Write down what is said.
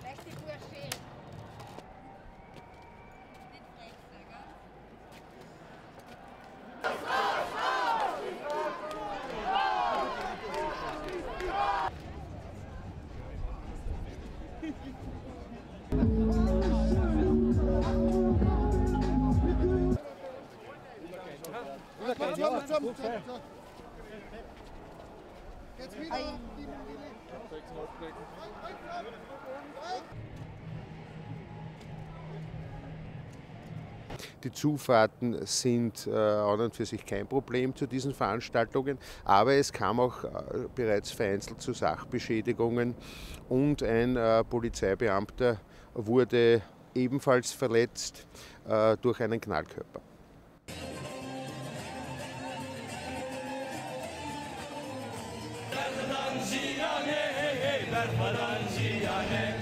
Schlechte Bursche. Nicht frech sein, gell? Jetzt wieder. Die Zufahrten sind äh, an und für sich kein Problem zu diesen Veranstaltungen, aber es kam auch äh, bereits vereinzelt zu Sachbeschädigungen und ein äh, Polizeibeamter wurde ebenfalls verletzt äh, durch einen Knallkörper. Bermadan ziyane, بر خدا جیانه